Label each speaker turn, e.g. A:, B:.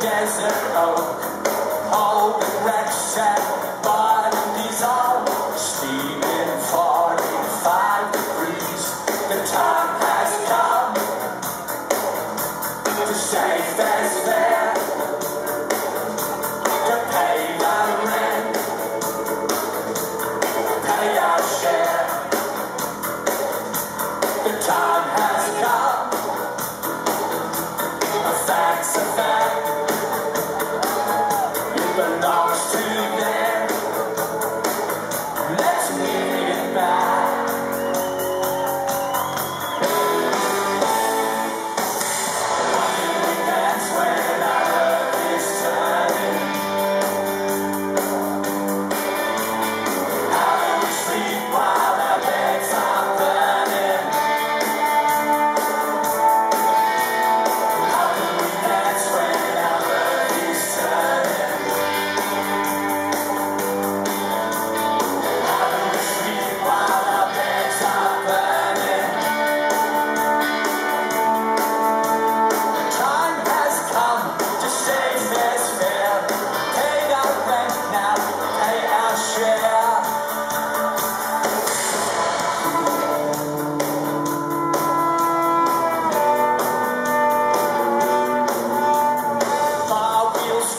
A: desert road.